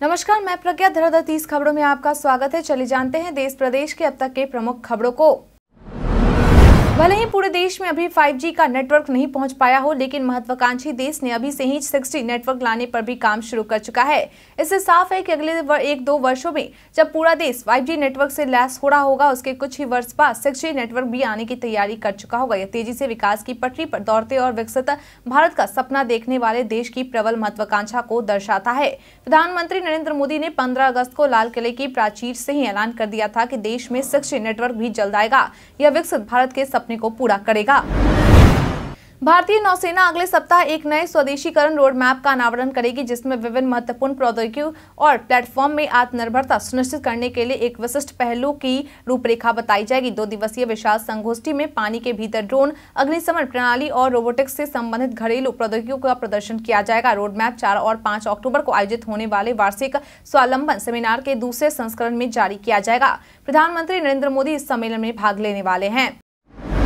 नमस्कार, मैं प्रज्ञा धराधर तीस खबरों में आपका स्वागत है। चलिए जानते हैं देश प्रदेश के अब तक के प्रमुख खबरों को। भले ही पूरे देश में अभी 5G का नेटवर्क नहीं पहुँच पाया हो, लेकिन महत्वाकांक्षी देश ने अभी से ही 6G नेटवर्क लाने पर भी काम शुरू कर चुका है। इससे साफ़ है कि अगले एक दो वर्षों में जब पूरा देश 5G नेटवर्क से लैस हो रहा होगा, उसके कुछ ही वर्ष बाद 6G नेटवर्क भी आने की तैयारी कर चुका होगा। यह तेज़ी से विकास की पटरी पर दौड़ते और विकसित भारत का सपना देखने वाले देश की प्रबल महत्वाकांक्षा को दर्शाता है। प्रधानमंत्री नरेंद्र मोदी ने पंद्रह अगस्त को लाल किले की प्राचीर से ही ऐलान कर दिया था की देश में सिक्स नेटवर्क भी जल्द आएगा। यह विकसित भारत के सपने को पूरा करेगा। भारतीय नौसेना अगले सप्ताह एक नए स्वदेशीकरण रोड मैप का अनावरण करेगी, जिसमें विभिन्न महत्वपूर्ण प्रौद्योगिकियों और प्लेटफॉर्म में आत्मनिर्भरता सुनिश्चित करने के लिए एक विशिष्ट पहलू की रूपरेखा बताई जाएगी। दो दिवसीय विशाल संगोष्ठी में पानी के भीतर ड्रोन, अग्निशमन प्रणाली और रोबोटिक्स से संबंधित घरेलू प्रौद्योगिकियों का प्रदर्शन किया जाएगा। रोड मैप चार और पाँच अक्टूबर को आयोजित होने वाले वार्षिक स्वावलंबन सेमिनार के दूसरे संस्करण में जारी किया जाएगा। प्रधानमंत्री नरेंद्र मोदी इस सम्मेलन में भाग लेने वाले हैं।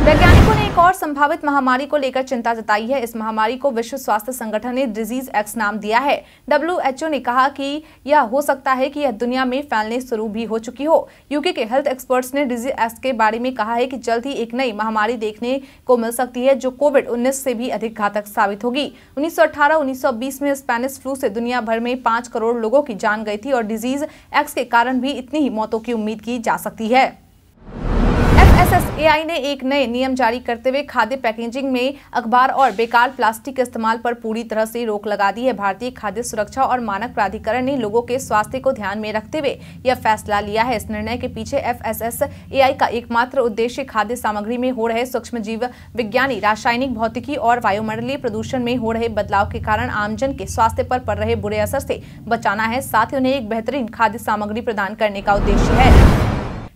वैज्ञानिकों ने एक और संभावित महामारी को लेकर चिंता जताई है। इस महामारी को विश्व स्वास्थ्य संगठन ने डिज़ीज़ एक्स नाम दिया है। डब्ल्यूएचओ ने कहा कि यह हो सकता है कि यह दुनिया में फैलने शुरू भी हो चुकी हो। यूके के हेल्थ एक्सपर्ट्स ने डिज़ीज़ एक्स के बारे में कहा है कि जल्द ही एक नई महामारी देखने को मिल सकती है, जो कोविड उन्नीस से भी अधिक घातक साबित होगी। उन्नीस सौ में स्पेनिश फ्लू से दुनिया भर में पाँच करोड़ लोगों की जान गई थी और डिज़ीज़ एक्स के कारण भी इतनी ही मौतों की उम्मीद की जा सकती है। एफएसएसएआई ने एक नए नियम जारी करते हुए खाद्य पैकेजिंग में अखबार और बेकार प्लास्टिक के इस्तेमाल पर पूरी तरह से रोक लगा दी है। भारतीय खाद्य सुरक्षा और मानक प्राधिकरण ने लोगों के स्वास्थ्य को ध्यान में रखते हुए यह फैसला लिया है। इस निर्णय के पीछे एफएसएसएआई का एकमात्र उद्देश्य खाद्य सामग्री में हो रहे सूक्ष्म जीव विज्ञानी, रासायनिक, भौतिकी और वायुमंडलीय प्रदूषण में हो रहे बदलाव के कारण आमजन के स्वास्थ्य पर पड़ रहे बुरे असर से बचाना है। साथ ही उन्हें एक बेहतरीन खाद्य सामग्री प्रदान करने का उद्देश्य है।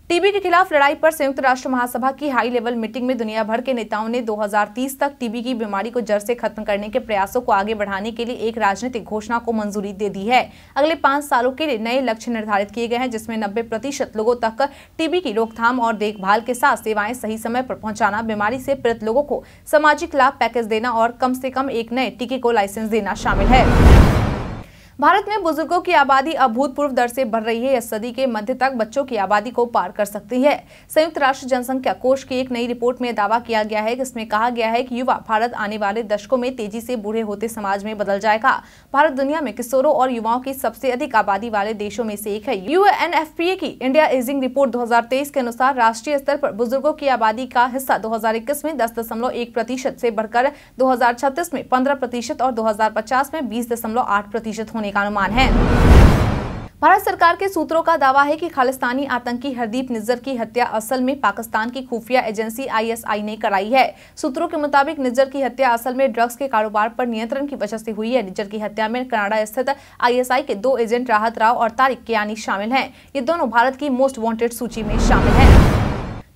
टीबी के खिलाफ लड़ाई पर संयुक्त राष्ट्र महासभा की हाई लेवल मीटिंग में दुनिया भर के नेताओं ने 2030 तक टीबी की बीमारी को जड़ से खत्म करने के प्रयासों को आगे बढ़ाने के लिए एक राजनीतिक घोषणा को मंजूरी दे दी है। अगले पाँच सालों के लिए नए लक्ष्य निर्धारित किए गए हैं, जिसमें नब्बे प्रतिशत लोगों तक टीबी की रोकथाम और देखभाल के साथ सेवाएँ सही समय पर पहुंचाना, बीमारी से पीड़ित लोगों को सामाजिक लाभ पैकेज देना और कम से कम एक नए टीके को लाइसेंस देना शामिल है। भारत में बुज़ुर्गों की आबादी अभूतपूर्व दर से बढ़ रही है। इस सदी के मध्य तक बच्चों की आबादी को पार कर सकती है। संयुक्त राष्ट्र जनसंख्या कोष की एक नई रिपोर्ट में दावा किया गया है जिसमें कहा गया है कि युवा भारत आने वाले दशकों में तेज़ी से बूढ़े होते समाज में बदल जाएगा। भारत दुनिया में किशोरों और युवाओं की सबसे अधिक आबादी वाले देशों में से एक है। यूएनएफपीए की इंडिया एजिंग रिपोर्ट दो हज़ार तेईस के अनुसार राष्ट्रीय स्तर पर बुज़ुर्गों की आबादी का हिस्सा दो हज़ार इक्कीस में दस प्रतिशत से बढ़कर दो हज़ार छत्तीस में पंद्रह प्रतिशत और दो हज़ार पचास में बीस प्रतिशत होने होने का अनुमान है। भारत सरकार के सूत्रों का दावा है कि खालिस्तानी आतंकी हरदीप निज्जर की हत्या असल में पाकिस्तान की खुफिया एजेंसी आईएसआई ने कराई है। सूत्रों के मुताबिक निज्जर की हत्या असल में ड्रग्स के कारोबार पर नियंत्रण की वजह से हुई है। निज्जर की हत्या में कनाडा स्थित आईएसआई के दो एजेंट राहत राव और तारिक कियानी शामिल हैं। ये दोनों भारत की मोस्ट वांटेड सूची में शामिल हैं।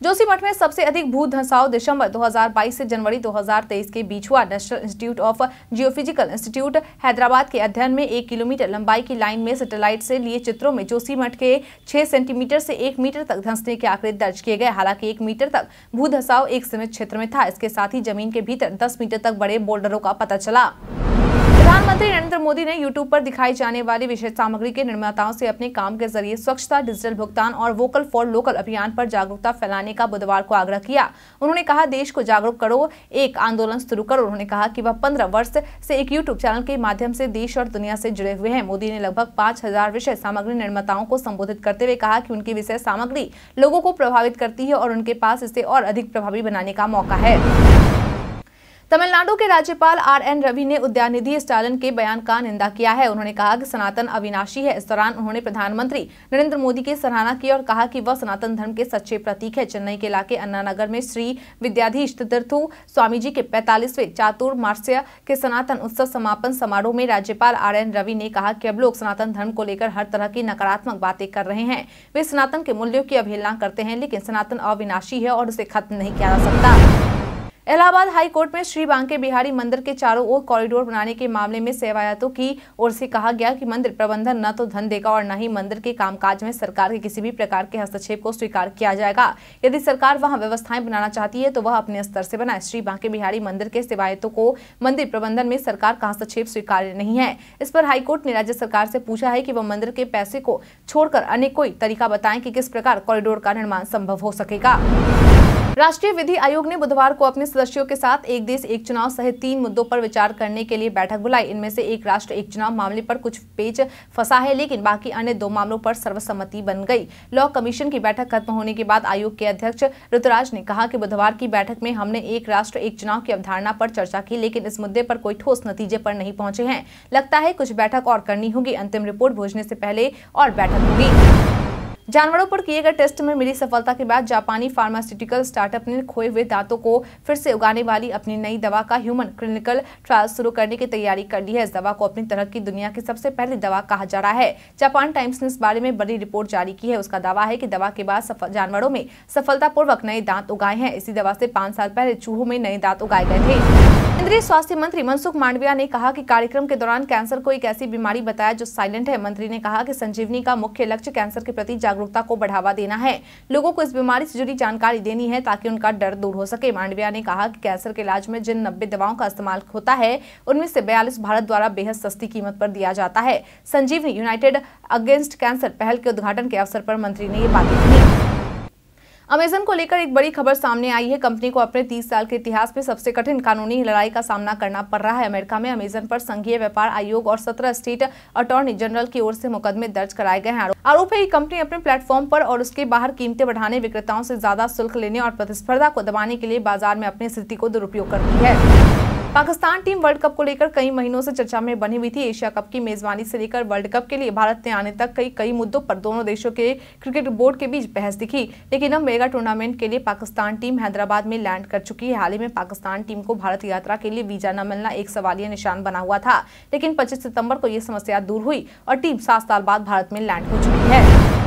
जोशीमठ में सबसे अधिक भू धंसाव दिसंबर 2022 से जनवरी 2023 के बीच हुआ national institute of geophysical institute, Hyderabad के अध्ययन में एक किलोमीटर लंबाई की लाइन में सैटेलाइट से लिए चित्रों में जोशीमठ के 6 सेंटीमीटर से एक मीटर तक धंसने के आंकड़े दर्ज किए गए। हालाँकि एक मीटर तक भू धसाव एक सीमित क्षेत्र में था। इसके साथ ही ज़मीन के भीतर दस मीटर तक बड़े बोल्डरों का पता चला। प्रधानमंत्री नरेंद्र मोदी ने यूट्यूब पर दिखाई जाने वाली विशेष सामग्री के निर्माताओं से अपने काम के ज़रिए स्वच्छता, डिजिटल भुगतान और वोकल फॉर लोकल अभियान पर जागरूकता फैलाने का बुधवार को आग्रह किया। उन्होंने कहा, देश को जागरूक करो, एक आंदोलन शुरू करो। उन्होंने कहा कि वह पंद्रह वर्ष से एक यूट्यूब चैनल के माध्यम से देश और दुनिया से जुड़े हुए हैं। मोदी ने लगभग पाँच विषय सामग्री निर्माताओं को संबोधित करते हुए कहा कि उनकी विषय सामग्री लोगों को प्रभावित करती है और उनके पास इसे और अधिक प्रभावी बनाने का मौका है। तमिलनाडु के राज्यपाल आर एन रवि ने उद्यानिधि स्टालिन के बयान का निंदा किया है। उन्होंने कहा कि सनातन अविनाशी है। इस दौरान उन्होंने प्रधानमंत्री नरेंद्र मोदी की सराहना की और कहा कि वह सनातन धर्म के सच्चे प्रतीक है। चेन्नई के इलाके अन्नानगर में श्री विद्याधीश तीर्थु स्वामी जी के पैंतालीसवें चातुर्मास्य के सनातन उत्सव समापन समारोह में राज्यपाल आर एन रवि ने कहा कि अब लोग सनातन धर्म को लेकर हर तरह की नकारात्मक बातें कर रहे हैं। वे सनातन के मूल्यों की अवहेलना करते हैं, लेकिन सनातन अविनाशी है और उसे खत्म नहीं किया जा सकता। इलाहाबाद हाई कोर्ट में श्री बांके बिहारी मंदिर के चारों ओर कॉरिडोर बनाने के मामले में सेवायतों की ओर से कहा गया कि मंदिर प्रबंधन न तो धन देगा और न ही मंदिर के कामकाज में सरकार के किसी भी प्रकार के हस्तक्षेप को स्वीकार किया जाएगा। यदि सरकार वहाँ व्यवस्थाएँ बनाना चाहती है तो वह अपने स्तर से बनाए। श्री बांके बिहारी मंदिर के सेवायतों को मंदिर प्रबंधन में सरकार का हस्तक्षेप स्वीकार्य नहीं है। इस पर हाईकोर्ट ने राज्य सरकार से पूछा है कि वह मंदिर के पैसे को छोड़कर अन्य कोई तरीका बताएँ कि किस प्रकार कॉरिडोर का निर्माण संभव हो सकेगा। राष्ट्रीय विधि आयोग ने बुधवार को अपने सदस्यों के साथ एक देश, एक चुनाव सहित तीन मुद्दों पर विचार करने के लिए बैठक बुलाई। इनमें से एक राष्ट्र, एक चुनाव मामले पर कुछ पेज फंसा है, लेकिन बाकी अन्य दो मामलों पर सर्वसम्मति बन गई। लॉ कमीशन की बैठक खत्म होने के बाद आयोग के अध्यक्ष ऋतुराज ने कहा कि बुधवार की बैठक में हमने एक राष्ट्र, एक चुनाव की अवधारणा पर चर्चा की, लेकिन इस मुद्दे पर कोई ठोस नतीजे पर नहीं पहुँचे हैं। लगता है कुछ बैठक और करनी होगी। अंतिम रिपोर्ट भेजने से पहले और बैठक होगी। जानवरों पर किए गए टेस्ट में मिली सफलता के बाद जापानी फार्मास्यूटिकल स्टार्टअप ने खोए हुए दांतों को फिर से उगाने वाली अपनी नई दवा का ह्यूमन क्लिनिकल ट्रायल शुरू करने की तैयारी कर ली है। इस दवा को अपनी तरह की दुनिया की सबसे पहली दवा कहा जा रहा है। जापान टाइम्स ने इस बारे में बड़ी रिपोर्ट जारी की है। उसका दावा है की दवा के बाद जानवरों में सफलतापूर्वक नए दांत उगाए हैं। इसी दवा से पाँच साल पहले चूहों में नए दांत उगाए गए थे। केंद्रीय स्वास्थ्य मंत्री मनसुख मांडविया ने कहा कि कार्यक्रम के दौरान कैंसर को एक ऐसी बीमारी बताया जो साइलेंट है। मंत्री ने कहा कि संजीवनी का मुख्य लक्ष्य कैंसर के प्रति जागरूकता को बढ़ावा देना है। लोगों को इस बीमारी से जुड़ी जानकारी देनी है ताकि उनका डर दूर हो सके। मांडविया ने कहा कि कैंसर के इलाज में जिन नब्बे दवाओं का इस्तेमाल होता है, उनमें से बयालीस भारत द्वारा बेहद सस्ती कीमत पर दिया जाता है। संजीवनी यूनाइटेड अगेंस्ट कैंसर पहल के उद्घाटन के अवसर पर मंत्री ने ये बातें कही। अमेजन को लेकर एक बड़ी खबर सामने आई है। कंपनी को अपने 30 साल के इतिहास में सबसे कठिन कानूनी लड़ाई का सामना करना पड़ रहा है। अमेरिका में अमेजन पर संघीय व्यापार आयोग और 17 स्टेट अटॉर्नी जनरल की ओर से मुकदमे दर्ज कराए गए हैं। आरोप है कि कंपनी अपने प्लेटफॉर्म पर और उसके बाहर कीमतें बढ़ाने, विक्रेताओं से ज़्यादा शुल्क लेने और प्रतिस्पर्धा को दबाने के लिए बाज़ार में अपनी स्थिति को दुरुपयोग करती है। पाकिस्तान टीम वर्ल्ड कप को लेकर कई महीनों से चर्चा में बनी हुई थी। एशिया कप की मेजबानी से लेकर वर्ल्ड कप के लिए भारत ने आने तक कई कई मुद्दों पर दोनों देशों के क्रिकेट बोर्ड के बीच बहस दिखी। लेकिन अब मेगा टूर्नामेंट के लिए पाकिस्तान टीम हैदराबाद में लैंड कर चुकी है। हाल ही में पाकिस्तान टीम को भारत यात्रा के लिए वीज़ा न मिलना एक सवालिया निशान बना हुआ था। लेकिन पच्चीस सितंबर को यह समस्या दूर हुई और टीम सात साल बाद भारत में लैंड हो चुकी है।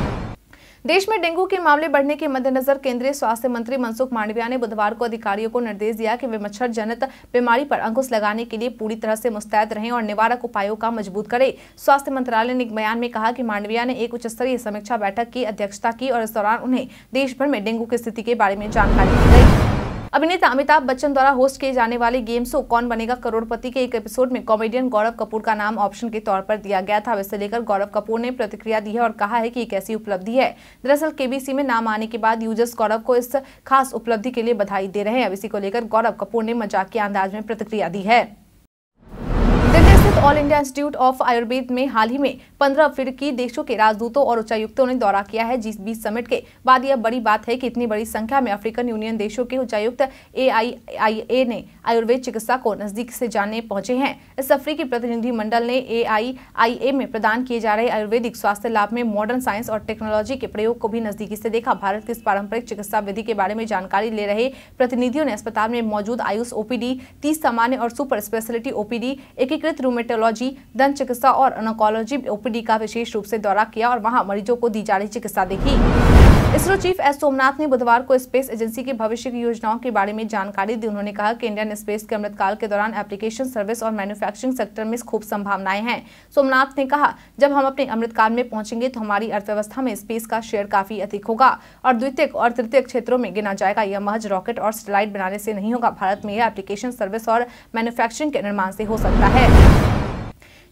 देश में डेंगू के मामले बढ़ने के मद्देनजर केंद्रीय स्वास्थ्य मंत्री मनसुख मांडविया ने बुधवार को अधिकारियों को निर्देश दिया कि वे मच्छर जनित बीमारी पर अंकुश लगाने के लिए पूरी तरह से मुस्तैद रहें और निवारक उपायों का मज़बूत करें। स्वास्थ्य मंत्रालय ने एक बयान में कहा कि मांडविया ने एक उच्च स्तरीय समीक्षा बैठक की, अध्यक्षता की और इस दौरान उन्हें देश भर में डेंगू की स्थिति के बारे में जानकारी दी गई। अभिनेता अमिताभ बच्चन द्वारा होस्ट किए जाने वाले गेम शो कौन बनेगा करोड़पति के एक एपिसोड में? कॉमेडियन गौरव कपूर का नाम ऑप्शन के तौर पर दिया गया था। इसे लेकर गौरव कपूर ने प्रतिक्रिया दी है और कहा है कि एक ऐसी उपलब्धि है। दरअसल केबीसी में नाम आने के बाद यूज़र्स गौरव को इस खास उपलब्धि के लिए बधाई दे रहे हैं। अब इसी को लेकर गौरव कपूर ने मज़ाक के अंदाज में प्रतिक्रिया दी है। All India institute of Ayurveda में हाल ही में पंद्रह अफ्रीकी देशों के राजदूतों और उच्चायुक्तों ने दौरा किया है। जिस बीच समिट के बाद यह बड़ी बात है कि इतनी बड़ी संख्या में अफ्रीकन यूनियन देशों के उच्चायुक्त एआईआईए ने आयुर्वेद चिकित्सा को नज़दीक से जानने पहुँचे हैं। इस अफ्रीकी प्रतिनिधि मंडल ने एआईआईए में प्रदान किए जा रहे आयुर्वेदिक स्वास्थ्य लाभ में मॉडर्न साइंस और टेक्नोलॉजी के प्रयोग को भी नजदीकी से देखा। भारत की इस पारंपरिक चिकित्सा विधि के बारे में जानकारी ले रहे प्रतिनिधियों ने अस्पताल में मौजूद आयुष ओपीडी तीस सामान्य और सुपर स्पेशलिटी ओपीडी एकीकृत रूमेटोलॉजी दंत चिकित्सा और अनोकोलॉजी ओपीडी का विशेष रूप से दौरा किया और वहाँ मरीजों को दी जा रही चिकित्सा देखी। इसरो चीफ एस सोमनाथ ने बुधवार को स्पेस एजेंसी की भविष्य की योजनाओं के बारे में जानकारी दी। उन्होंने कहा कि इंडियन स्पेस के अमृतकाल के दौरान एप्लीकेशन सर्विस और मैन्युफैक्चरिंग सेक्टर में खूब संभावनाएँ हैं। सोमनाथ ने कहा, जब हम अपने अमृतकाल में पहुँचेंगे तो हमारी अर्थव्यवस्था में स्पेस का शेयर काफ़ी अधिक होगा और द्वितीय और तृतीय क्षेत्रों में गिना जाएगा। यह महज रॉकेट और सेटेलाइट बनाने से नहीं होगा। भारत में यह एप्लीकेशन सर्विस और मैन्युफैक्चरिंग के निर्माण से हो सकता है।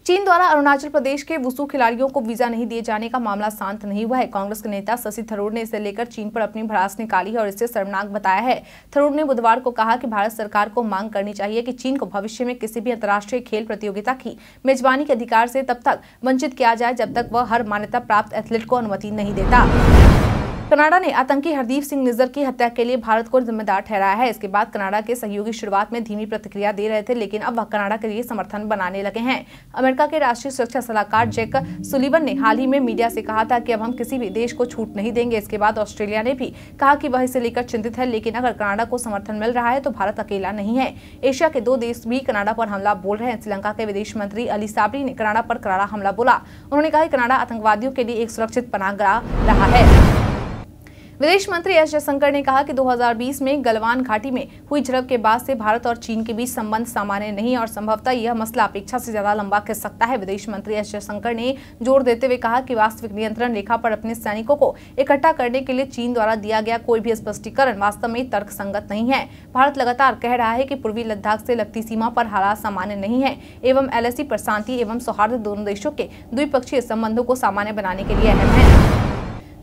चीन द्वारा अरुणाचल प्रदेश के वुसु खिलाड़ियों को वीज़ा नहीं दिए जाने का मामला शांत नहीं हुआ है। कांग्रेस के नेता शशि थरूर ने इसे लेकर चीन पर अपनी भड़ास निकाली है और इसे शर्मनाक बताया है। थरूर ने बुधवार को कहा कि भारत सरकार को मांग करनी चाहिए कि चीन को भविष्य में किसी भी अंतर्राष्ट्रीय खेल प्रतियोगिता की मेजबानी के अधिकार से तब तक वंचित किया जाए जब तक वह हर मान्यता प्राप्त एथलीट को अनुमति नहीं देता। कनाडा ने आतंकी हरदीप सिंह निज्जर की हत्या के लिए भारत को जिम्मेदार ठहराया है। इसके बाद कनाडा के सहयोगी शुरुआत में धीमी प्रतिक्रिया दे रहे थे, लेकिन अब वह कनाडा के लिए समर्थन बनाने लगे हैं। अमेरिका के राष्ट्रीय सुरक्षा सलाहकार जैक सुलिवन ने हाल ही में मीडिया से कहा था कि अब हम किसी भी देश को छूट नहीं देंगे। इसके बाद ऑस्ट्रेलिया ने भी कहा कि वह इसे लेकर चिंतित है, लेकिन अगर कनाडा को समर्थन मिल रहा है तो भारत अकेला नहीं है। एशिया के दो देश भी कनाडा पर हमला बोल रहे हैं। श्रीलंका के विदेश मंत्री अली साबरी ने कनाडा पर करारा हमला बोला। उन्होंने कहा कि कनाडा आतंकवादियों के लिए एक सुरक्षित पनाह रहा है। विदेश मंत्री एस जयशंकर ने कहा कि 2020 में गलवान घाटी में हुई झड़प के बाद से भारत और चीन के बीच संबंध सामान्य नहीं और संभवतः यह मसला अपेक्षा से ज़्यादा लंबा खिंच सकता है। विदेश मंत्री एस जयशंकर ने ज़ोर देते हुए कहा कि वास्तविक नियंत्रण रेखा पर अपने सैनिकों को इकट्ठा करने के लिए चीन द्वारा दिया गया कोई भी स्पष्टीकरण वास्तव में तर्क संगत नहीं है। भारत लगातार कह रहा है की पूर्वी लद्दाख से लगती सीमा पर हालात सामान्य नहीं है एवं एल पर शांति एवं सौहार्द दोनों देशों के द्विपक्षीय संबंधों को सामान्य बनाने के लिए अहम है।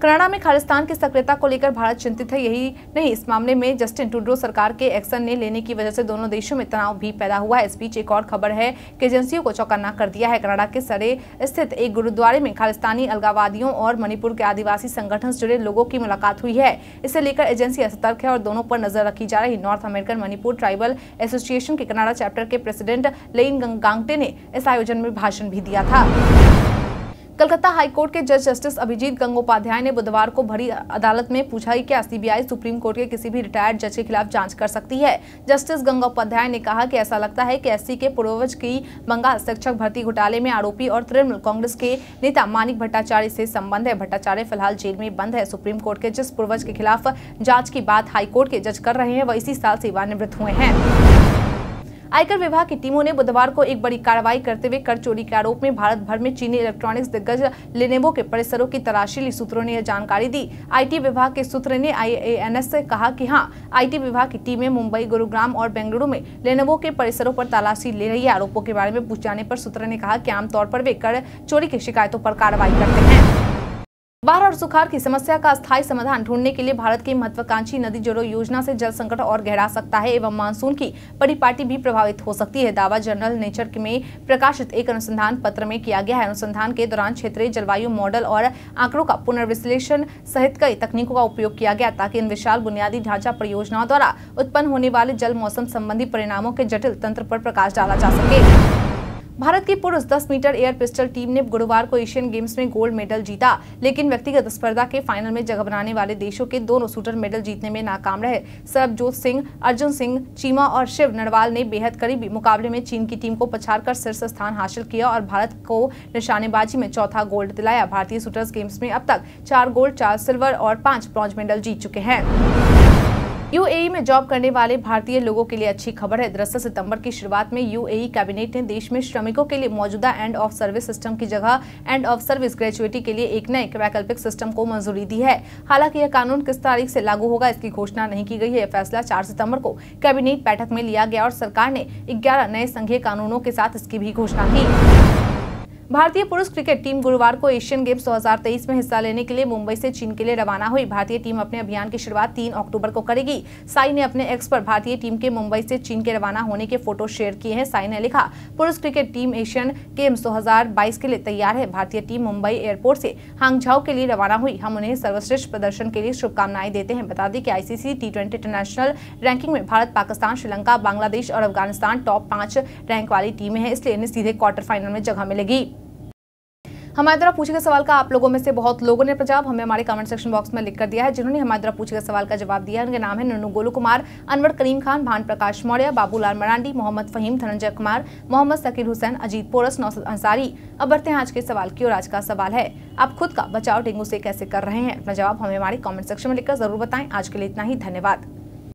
कनाडा में खालिस्तान की सक्रियता को लेकर भारत चिंतित है, यही नहीं, इस मामले में जस्टिन टूडो सरकार के एक्शन ने लेने की वजह से दोनों देशों में तनाव भी पैदा हुआ है। इस बीच एक और खबर है कि एजेंसियों को चौकन्ना कर दिया है। कनाडा के सरे स्थित एक गुरुद्वारे में खालिस्तानी अलगावादियों और मणिपुर के आदिवासी संगठन से जुड़े लोगों की मुलाकात हुई है। इसे लेकर एजेंसी सतर्क है और दोनों पर नज़र रखी जा रही। North American Manipur tribal association के कनाडा चैप्टर के प्रेसिडेंट लेइन गांगटे ने इस आयोजन में भाषण भी दिया था। कलकत्ता हाईकोर्ट के जज जस्टिस अभिजीत गंगोपाध्याय ने बुधवार को भरी अदालत में पूछा कि क्या सीबीआई सुप्रीम कोर्ट के किसी भी रिटायर्ड जज के खिलाफ जाँच कर सकती है। जस्टिस गंगोपाध्याय ने कहा कि ऐसा लगता है कि एससी के पूर्वज की बंगाल शिक्षक भर्ती घोटाले में आरोपी और तृणमूल कांग्रेस के नेता मानिक भट्टाचार्य से संबंध है। भट्टाचार्य फ़िलहाल जेल में बंद है। सुप्रीम कोर्ट के जिस पूर्वज के खिलाफ जाँच की बात हाईकोर्ट के जज कर रहे हैं, वह इसी साल सेवानिवृत्त हुए हैं। आयकर विभाग की टीमों ने बुधवार को एक बड़ी कार्रवाई करते हुए कर चोरी के आरोप में भारत भर में चीनी इलेक्ट्रॉनिक्स दिग्गज लेनेवो के परिसरों की तलाशी ली। सूत्रों ने यह जानकारी दी। आईटी विभाग के सूत्र ने आईएएनएस से कहा कि हाँ आईटी विभाग की टीमें मुंबई, गुरुग्राम और बेंगलुरु में लेनेवो के परिसरों पर तलाशी ले रही है। आरोपों के बारे में पूछ जाने पर सूत्र ने कहा कि आमतौर पर वे कर चोरी की शिकायतों पर कार्रवाई करते हैं। बाढ़ और सुखाड़ की समस्या का स्थायी समाधान ढूँढने के लिए भारत की महत्वाकांक्षी नदी जोड़ो योजना से जल संकट और गहरा सकता है एवं मानसून की परिपाटी भी प्रभावित हो सकती है। दावा जनरल नेचर में प्रकाशित एक अनुसंधान पत्र में किया गया है। अनुसंधान के दौरान क्षेत्रीय जलवायु मॉडल और आंकड़ों का पुनर्विश्लेषण सहित कई तकनीकों का उपयोग किया गया, ताकि इन विशाल बुनियादी ढांचा परियोजनाओं द्वारा उत्पन्न होने वाले जल मौसम संबंधी परिणामों के जटिल तंत्र पर प्रकाश डाला जा सके। भारत की पुरुष 10 मीटर एयर पिस्टल टीम ने गुरुवार को एशियन गेम्स में गोल्ड मेडल जीता, लेकिन व्यक्तिगत स्पर्धा के फाइनल में जगह बनाने वाले देशों के दोनों शूटर मेडल जीतने में नाकाम रहे। सरबजोत सिंह, अर्जुन सिंह, चीमा और शिव नरवाल ने बेहद करीबी मुकाबले में चीन की टीम को पछाड़ कर शीर्ष स्थान हासिल किया और भारत को निशानेबाजी में चौथा गोल्ड दिलाया। भारतीय शूटर्स गेम्स में अब तक चार गोल्ड, चार सिल्वर और पाँच ब्रॉन्ज मेडल जीत चुके हैं। यूएई में जॉब करने वाले भारतीय लोगों के लिए अच्छी खबर है। दरअसल सितंबर की शुरुआत में यूएई कैबिनेट ने देश में श्रमिकों के लिए मौजूदा एंड ऑफ़ सर्विस सिस्टम की जगह एंड ऑफ़ सर्विस ग्रेजुएटी के लिए एक नए वैकल्पिक सिस्टम को मंजूरी दी है। हालाँकि यह कानून किस तारीख से लागू होगा इसकी घोषणा नहीं की गई है। यह फैसला चार सितंबर को कैबिनेट बैठक में लिया गया और सरकार ने ग्यारह नए संघीय कानूनों के साथ इसकी भी घोषणा की। भारतीय पुरुष क्रिकेट टीम गुरुवार को एशियन गेम्स 2023 में हिस्सा लेने के लिए मुंबई से चीन के लिए रवाना हुई। भारतीय टीम अपने अभियान की शुरुआत 3 अक्टूबर को करेगी। साई ने अपने एक्स पर भारतीय टीम के मुंबई से चीन के रवाना होने के फ़ोटो शेयर किए हैं। साई ने लिखा, पुरुष क्रिकेट टीम एशियन गेम्स दो हज़ार बाईस के लिए तैयार है। भारतीय टीम मुंबई एयरपोर्ट से हांगझाओ के लिए रवाना हुई। हम उन्हें सर्वश्रेष्ठ प्रदर्शन के लिए शुभकामनाएँ देते हैं। बता दें कि आईसीसी टी इंटरनेशनल रैंकिंग में भारत, पाकिस्तान, श्रीलंका, बांग्लादेश और अफ़गानिस्तान टॉप पाँच रैंक वाली टीमें हैं। इसलिए इन्हें सीधे क्वार्टर फाइनल में जगह मिलेगी। हमारे द्वारा पूछे गए सवाल का आप लोगों में से बहुत लोगों ने जवाब हमें हमारे कमेंट सेक्शन बॉक्स में लिख कर दिया है। जिन्होंने हमारे द्वारा पूछे गए सवाल का जवाब दिया उनके नाम है नन्नू गोलू कुमार, अनवर करीम खान, भान प्रकाश मौर्य, बाबूलाल मरांडी, मोहम्मद फहीम, धनंजय कुमार, मोहम्मद सकीर हुसैन, अजीत पोरस, नौसद अंसारी। अब बढ़ते हैं आज के सवाल की और आज का सवाल है, आप खुद का बचाव डेंगू से कैसे कर रहे हैं? अपना जवाब हमें हमारे कॉमेंट सेक्शन में लिखकर ज़रूर बताएँ। आज के लिए इतना ही, धन्यवाद।